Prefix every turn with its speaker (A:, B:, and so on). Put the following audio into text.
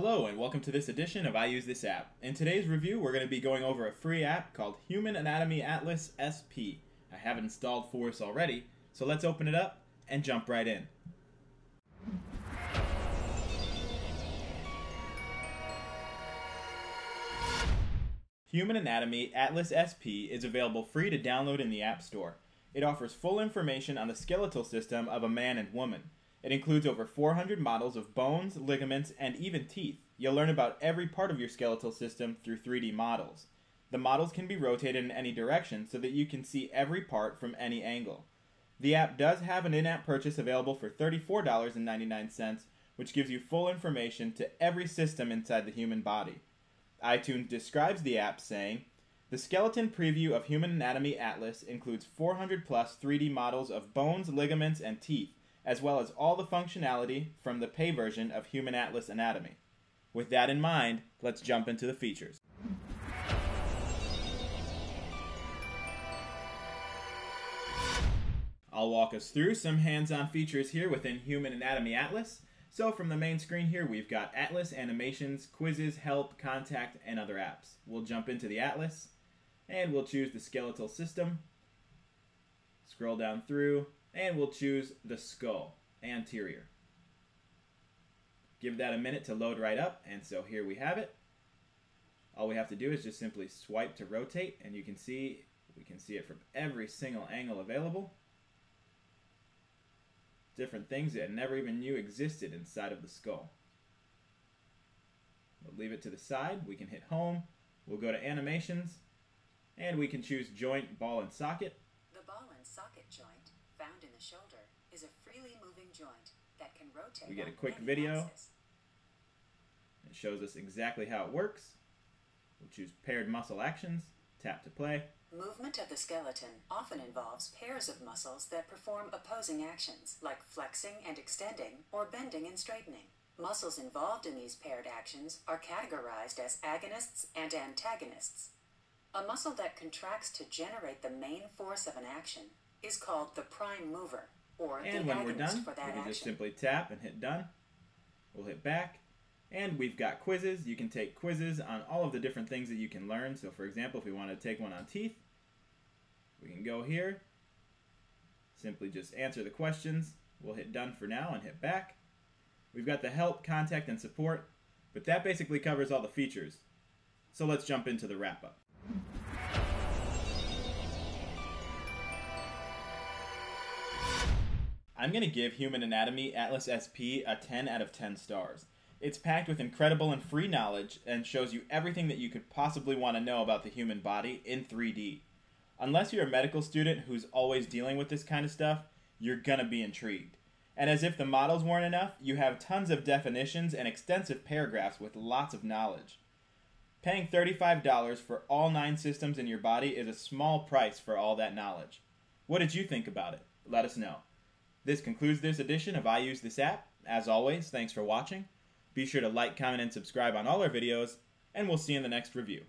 A: Hello, and welcome to this edition of I Use This App. In today's review, we're going to be going over a free app called Human Anatomy Atlas SP. I have it installed for us already, so let's open it up and jump right in. Human Anatomy Atlas SP is available free to download in the App Store. It offers full information on the skeletal system of a man and woman. It includes over 400 models of bones, ligaments, and even teeth. You'll learn about every part of your skeletal system through 3D models. The models can be rotated in any direction so that you can see every part from any angle. The app does have an in app purchase available for $34.99, which gives you full information to every system inside the human body. iTunes describes the app saying, the skeleton preview of Human Anatomy Atlas includes 400 plus 3D models of bones, ligaments, and teeth, as well as all the functionality from the pay version of Human Atlas Anatomy. With that in mind, let's jump into the features. I'll walk us through some hands-on features here within Human Anatomy Atlas. So from the main screen here, we've got Atlas, animations, quizzes, help, contact, and other apps. We'll jump into the Atlas, and we'll choose the skeletal system. Scroll down through, and we'll choose the skull, anterior. Give that a minute to load right up, and so here we have it. All we have to do is just simply swipe to rotate, and you can see we can see it from every single angle available different things that I never even knew existed inside of the skull. We'll leave it to the side. We can hit home. We'll go to animations and we can choose joint, ball, and socket.
B: The ball and socket joint, the shoulder, is a freely moving joint that can rotate.
A: We get a quick video.
B: axis.
A: It shows us exactly how it works. We'll choose paired muscle actions, tap to play.
B: Movement of the skeleton often involves pairs of muscles that perform opposing actions, like flexing and extending, or bending and straightening. Muscles involved in these paired actions are categorized as agonists and antagonists. A muscle that contracts to generate the main force of an action is called the prime mover, or
A: And
B: the
A: when we're done,
B: for
A: we
B: that
A: can just simply tap and hit done. We'll hit back. And we've got quizzes. You can take quizzes on all of the different things that you can learn. So for example, if we want to take one on teeth, we can go here. Simply just answer the questions. We'll hit done for now and hit back. We've got the help, contact, and support, but that basically covers all the features. So let's jump into the wrap up. I'm going to give Human Anatomy Atlas SP a 10 out of 10 stars. It's packed with incredible and free knowledge and shows you everything that you could possibly want to know about the human body in 3D. Unless you're a medical student who's always dealing with this kind of stuff, you're going to be intrigued. And as if the models weren't enough, you have tons of definitions and extensive paragraphs with lots of knowledge. Paying $35 for all nine systems in your body is a small price for all that knowledge. What did you think about it? Let us know. This concludes this edition of I Use This App. As always, thanks for watching. Be sure to like, comment, and subscribe on all our videos, and we'll see you in the next review.